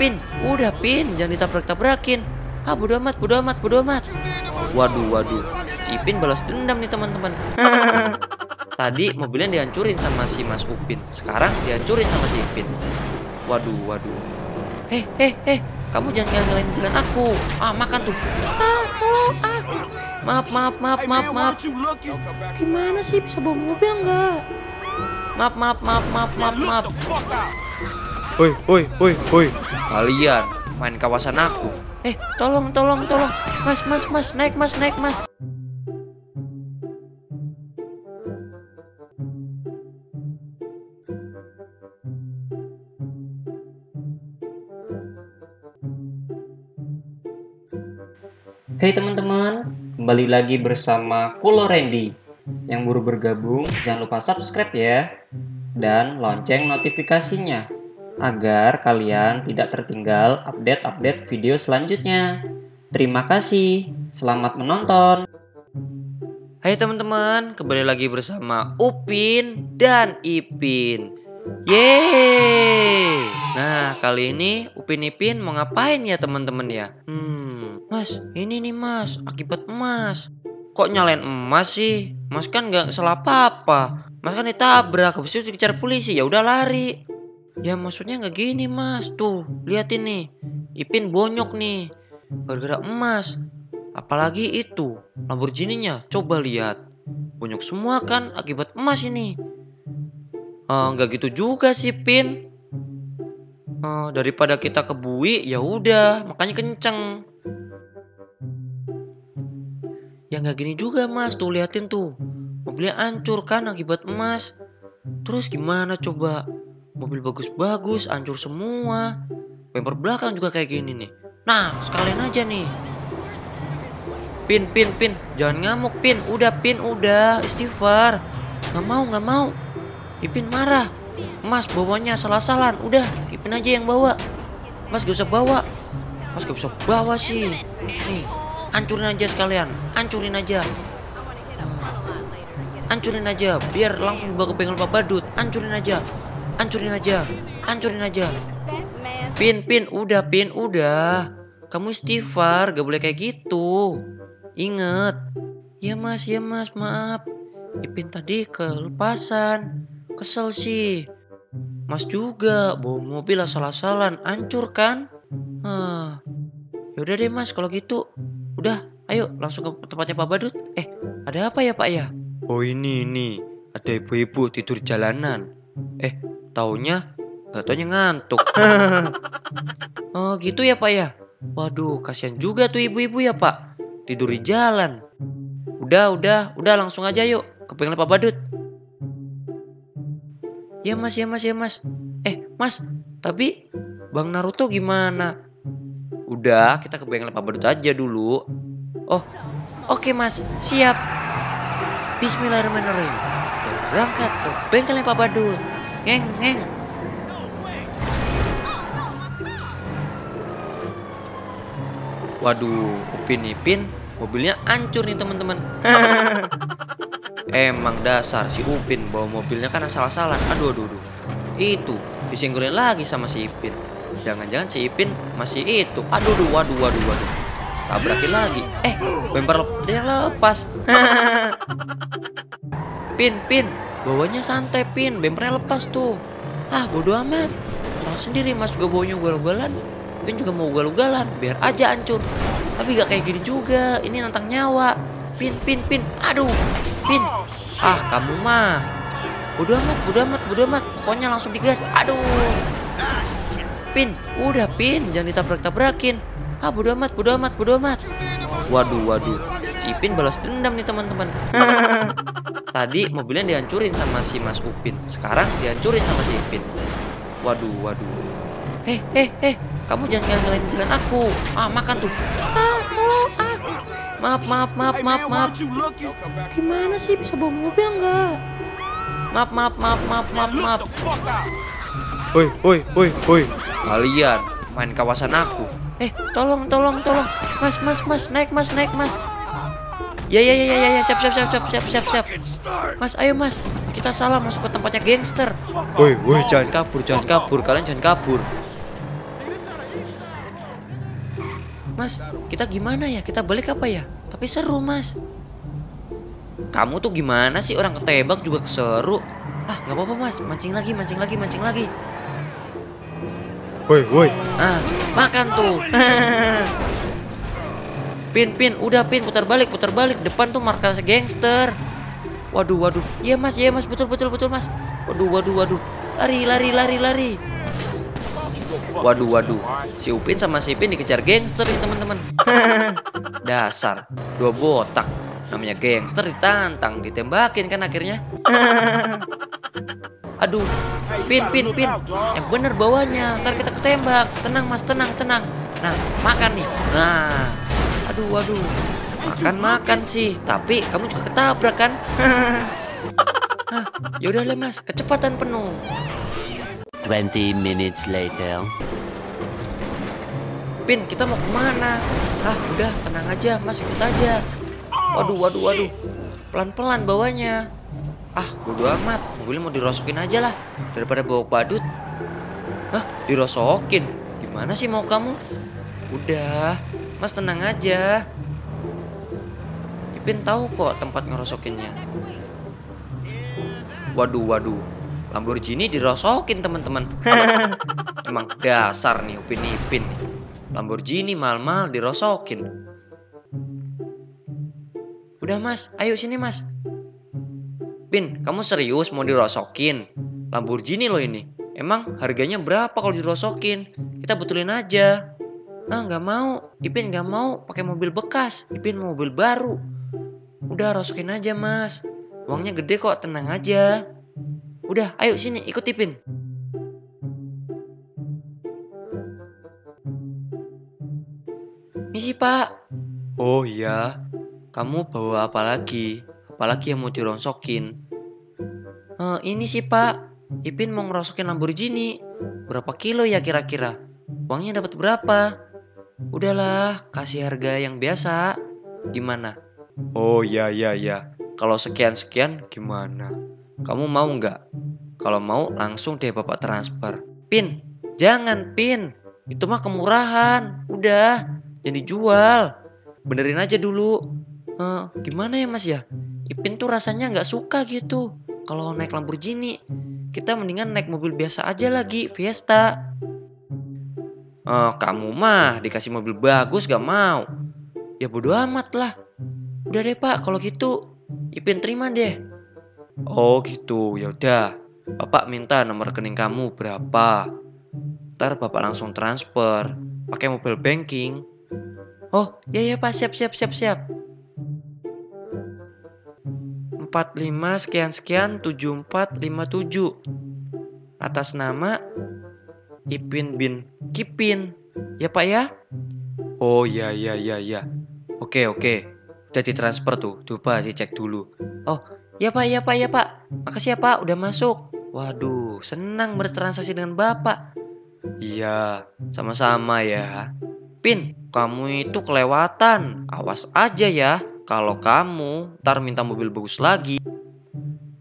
Pin, udah Pin, jangan ditabrak-tabrakin. Ah, bodo amat, bodo amat, bodo amat. Waduh, waduh. Si Ipin balas dendam nih teman-teman. Tadi mobilnya dihancurin sama si Mas Upin. Sekarang dihancurin sama si Ipin. Waduh, waduh. Eh, eh, eh, kamu jangan ngalahin jalan aku. Ah, makan tuh. Ah, tolong, ah. Maaf, maaf, maaf, maaf, maaf. Gimana sih bisa bawa mobil nggak? Maaf, maaf, maaf, maaf, maaf, maaf. Woi, woi, woi, woi. Kalian main kawasan aku. Eh, tolong, tolong, tolong. Mas, mas, mas, naik, mas, naik, mas. Hey teman-teman, kembali lagi bersama Kulo Randy. Yang baru bergabung, jangan lupa subscribe ya. Dan lonceng notifikasinya. Agar kalian tidak tertinggal update-update video selanjutnya. Terima kasih, selamat menonton. Hai teman-teman, kembali lagi bersama Upin dan Ipin. Yeay! Nah, kali ini Upin Ipin mau ngapain ya teman-teman ya? Hmm, Mas, ini nih Mas, akibat emas. Kok nyalain emas sih? Mas kan nggak salah apa-apa. Mas kan ditabrak, habis itu dikejar polisi, ya udah lari. Ya maksudnya nggak gini Mas, tuh liatin nih. Ipin bonyok nih, gara-gara emas. Apalagi itu, Lamborghini-nya, coba lihat. Bonyok semua kan akibat emas ini. Ah, nggak gitu juga sih, Pin. Ah, daripada kita kebui, ya udah, makanya kenceng. Ya nggak gini juga, Mas. Tuh liatin tuh. Mobilnya hancur kan akibat emas. Terus gimana coba? Mobil bagus-bagus hancur semua. Bumper belakang juga kayak gini nih. Nah, sekalian aja nih. Pin, pin, pin, jangan ngamuk, pin. Udah, pin, udah. Istighfar. Nggak mau, nggak mau. Ipin marah. Mas bawanya salah-salan. Udah, Ipin aja yang bawa. Mas gak usah bawa. Mas gak bisa bawa sih. Nih, hancurin aja sekalian. Hancurin aja. Hancurin aja. Biar langsung bawa ke bengkel Pak Badut. Hancurin aja. Hancurin aja. Hancurin aja. Pin, pin, udah, pin, udah. Kamu istighfar, gak boleh kayak gitu. Ingat. Ya mas, ya mas, maaf. Ipin tadi kelepasan. Kesel sih. Mas juga bawa mobil asal-asalan, hancur kan? Hah. Yaudah deh mas, kalau gitu. Udah, ayo langsung ke tempatnya Pak Badut. Eh, ada apa ya Pak ya? Oh ini nih, ada ibu-ibu tidur jalanan. Eh, taunya nggak taunya ngantuk. oh gitu ya Pak ya? Waduh, kasihan juga tuh ibu-ibu ya Pak. Tidur di jalan. Udah, udah, udah langsung aja yuk ke Pak Badut. Ya mas, ya mas, ya mas. Eh mas, tapi Bang Naruto gimana? Udah, kita ke bengkel Pak Badut aja dulu. Oh, oke mas, siap. Bismillahirrahmanirrahim. Dan berangkat ke bengkelnya Pak Badut. Ngeng, ngeng. Waduh, Upin Ipin mobilnya hancur nih teman-teman. Emang dasar si Upin bawa mobilnya kan asal-asalan. Aduh, aduh, aduh. Itu disenggolin lagi sama si Ipin. Jangan-jangan si Ipin masih itu. Aduh, aduh, waduh, waduh, waduh. Tabrakin lagi. Eh, bumper dia lepas. pin, pin. Bawanya santai, pin. Bumpernya lepas tuh. Ah, bodo amat. Tahu sendiri mas juga bawanya ugal-ugalan. Pin juga mau ugal-ugalan. Biar aja hancur. Tapi gak kayak gini juga. Ini nantang nyawa. Pin, pin, pin. Aduh. Pin. Ah, kamu mah. Bodo amat, bodo amat, bodo amat. Pokoknya langsung digas. Aduh. Pin, udah Pin, jangan ditabrak-tabrakin. Ah, bodo amat, bodo amat, bodo amat. Waduh, waduh. Si Pin balas dendam nih teman-teman. Tadi mobilnya dihancurin sama si Mas Upin. Sekarang dihancurin sama si Ipin. Waduh, waduh. Eh, eh, eh. Kamu jangan ngalahin jalan aku. Ah, makan tuh. Ah, tolong, ah. Maaf, maaf, maaf, maaf, maaf. Gimana sih bisa bawa mobil nggak? Maaf, maaf, maaf, maaf, maaf, maaf. Woi, woi, woi, woi. Kalian main kawasan aku. Eh, tolong, tolong, tolong. Mas, mas, mas, naik, mas, naik, mas. Ya, ya, ya, ya, ya, ya, siap, siap, siap, siap, siap, siap, siap. Mas, ayo, mas. Kita salah masuk ke tempatnya gangster. Woi, woi, jangan kabur, jangan kabur. Kalian jangan kabur. Mas, kita gimana ya? Kita balik apa ya? Tapi seru, Mas. Kamu tuh gimana sih orang ketebak juga keseru? Ah, nggak apa-apa, Mas. Mancing lagi, mancing lagi, mancing lagi. Woi, woi. Ah, makan tuh. pin, pin, udah pin, putar balik, putar balik. Depan tuh markas gangster. Waduh, waduh. Iya, Mas, iya, Mas. Betul, betul, betul, Mas. Waduh, waduh, waduh. Lari, lari, lari, lari. Waduh, waduh. Si Upin sama si Ipin dikejar gangster nih, teman-teman. Dasar, dua botak. Namanya gangster ditantang, ditembakin kan akhirnya. Aduh, pin, pin, pin. Yang bener bawahnya, ntar kita ketembak. Tenang mas, tenang, tenang. Nah, makan nih. Nah, aduh, aduh. Makan, makan sih. Tapi kamu juga ketabrak kan? Hah, yaudah lah mas, kecepatan penuh. 20 minutes later. Pin, kita mau ke mana? Ah, udah, tenang aja, mas ikut aja. Waduh, waduh, waduh. Pelan-pelan bawanya. Ah, bodo amat. Mobilnya mau dirosokin aja lah. Daripada bawa badut. Hah, dirosokin? Gimana sih mau kamu? Udah, mas tenang aja. Ipin tahu kok tempat ngerosokinnya. Waduh, waduh. Lamborghini dirosokin teman-teman. Emang dasar nih Upin Ipin. Lamborghini mal-mal dirosokin. Udah mas, ayo sini mas. Pin, kamu serius mau dirosokin? Lamborghini loh ini. Emang harganya berapa kalau dirosokin? Kita betulin aja. Ah nggak mau, Ipin nggak mau pakai mobil bekas. Ipin mau mobil baru. Udah rosokin aja mas. Uangnya gede kok, tenang aja. Udah, ayo sini ikut Ipin. Misi pak. Oh iya, kamu bawa apa lagi? Apalagi yang mau dirosokin? Eh, ini sih pak, Ipin mau ngerosokin Lamborghini. Berapa kilo ya kira-kira? Uangnya dapat berapa? Udahlah, kasih harga yang biasa. Gimana? Oh iya iya iya. Kalau sekian-sekian gimana? Kamu mau nggak? Kalau mau langsung deh bapak transfer. Pin, jangan pin. Itu mah kemurahan. Udah, jadi dijual. Benerin aja dulu. Eh, gimana ya mas ya? Ipin tuh rasanya nggak suka gitu. Kalau naik Lamborghini, kita mendingan naik mobil biasa aja lagi, Fiesta. Eh, kamu mah dikasih mobil bagus gak mau. Ya bodo amat lah. Udah deh pak, kalau gitu Ipin terima deh. Oh gitu, ya udah. Bapak minta nomor rekening kamu berapa. Ntar bapak langsung transfer pakai mobil banking. Oh ya ya pak, siap siap siap siap. 45 sekian sekian 7457 atas nama Ipin bin Kipin. Ya Pak ya? Oh ya ya ya ya. Oke oke. Udah ditransfer tuh. Coba dicek dulu. Oh, ya Pak ya Pak ya Pak. Makasih ya Pak udah masuk. Waduh, senang bertransaksi dengan Bapak. Iya, sama-sama ya. Pin, kamu itu kelewatan. Awas aja ya. Kalau kamu ntar minta mobil bagus lagi.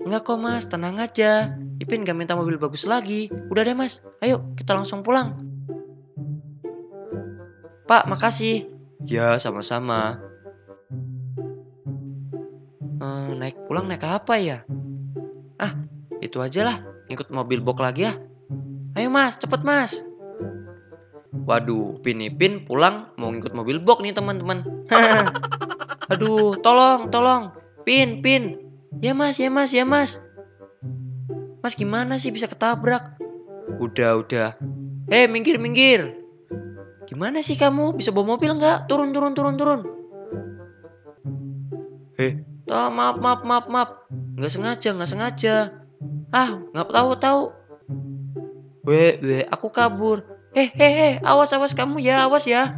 Enggak kok mas, tenang aja. Ipin gak minta mobil bagus lagi. Udah deh mas, ayo kita langsung pulang. Pak, makasih. Ya, sama-sama. Eh, naik pulang naik apa ya? Ah, itu aja lah. Ikut mobil box lagi ya. Ayo mas, cepet mas. Waduh, Pin Ipin pulang mau ngikut mobil box nih teman-teman. Aduh, tolong, tolong. Pin, pin. Ya mas, ya mas, ya mas. Mas gimana sih bisa ketabrak? Udah, udah. Eh, minggir, minggir. Gimana sih kamu? Bisa bawa mobil nggak? Turun, turun, turun, turun. Eh, toh, maaf, maaf, maaf, maaf. Nggak sengaja, nggak sengaja. Ah, nggak tahu, tahu. Weh, weh, aku kabur. Eh, eh, eh, awas, awas kamu ya, awas ya.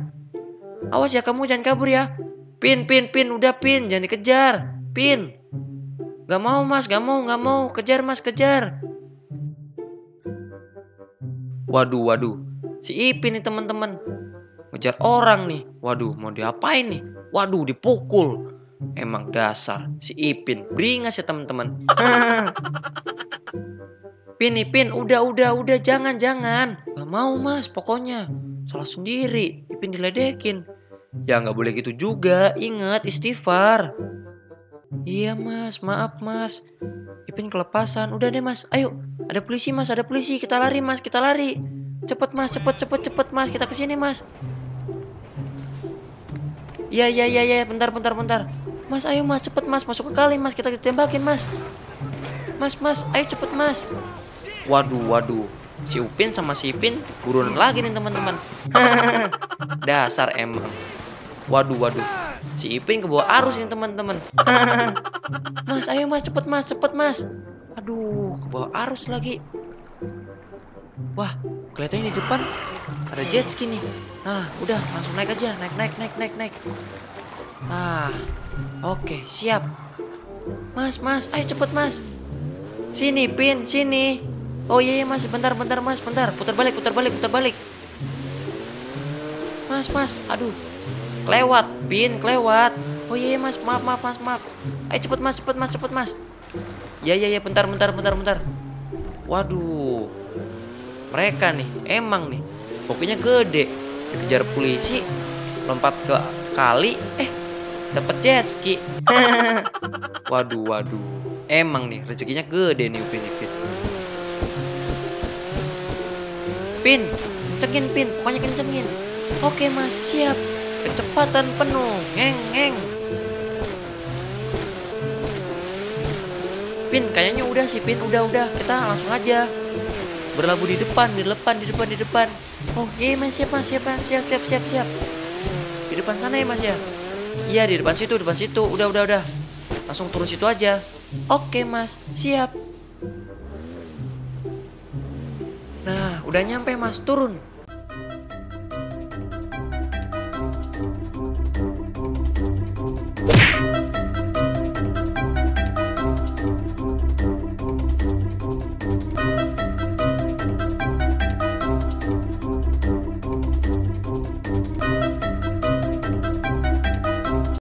Awas ya kamu jangan kabur ya. Pin, pin, pin, udah pin, jangan dikejar. Pin. Gak mau mas, gak mau, gak mau. Kejar mas, kejar. Waduh, waduh. Si Ipin nih teman-teman. Ngejar orang nih. Waduh, mau diapain nih? Waduh, dipukul. Emang dasar si Ipin beringas ya teman-teman. Pin, Ipin, udah, udah, udah, jangan, jangan. Gak mau mas, pokoknya. Salah sendiri, Ipin diledekin. Ya nggak boleh gitu juga. Ingat istighfar. Iya mas, maaf mas. Ipin kelepasan. Udah deh mas. Ayo, ada polisi mas, ada polisi. Kita lari mas, kita lari. Cepet mas, cepet, cepet, cepet mas. Kita ke sini mas. Iya, iya, iya, iya. Bentar, bentar, bentar. Mas, ayo mas, cepet mas. Masuk ke kali mas. Kita ditembakin mas. Mas, mas, ayo cepet mas. Waduh, waduh. Si Upin sama si Ipin buruan lagi nih teman-teman. Dasar emang. Waduh, waduh. Si Ipin ke bawah arus nih teman-teman. mas, ayo mas, cepet mas, cepet mas. Aduh, ke bawah arus lagi. Wah, kelihatannya di depan ada jet ski nih. Nah, udah langsung naik aja, naik, naik, naik, naik, naik. Ah, oke, siap. Mas, mas, ayo cepet mas. Sini, Pin, sini. Oh iya, iya mas, bentar, bentar mas, bentar. Putar balik, putar balik, putar balik. Mas, mas, aduh. Kelewat, Pin, kelewat. Oh iya, iya mas, maaf, maaf, mas, maaf. Ayo cepet mas, cepet mas, cepet mas. Ya, ya, ya, bentar, bentar, bentar, bentar. Waduh. Mereka nih, emang nih. Pokoknya gede. Dikejar polisi, lompat ke kali, eh dapat jet ski. waduh, waduh. Emang nih rezekinya gede nih Upin Ipin. Pin, kencengin Pin, pokoknya kencengin. Oke mas, siap. Kecepatan penuh, ngeng ngeng. Pin, kayaknya udah sih Pin, udah udah. Kita langsung aja. Berlabuh di depan, di depan, di depan, di depan. Oh iya mas, siap mas, siap siap, siap, siap. Di depan sana ya mas ya. Iya di depan situ, depan situ. Udah, udah, udah. Langsung turun situ aja. Oke mas, siap. Nah, udah nyampe mas, turun.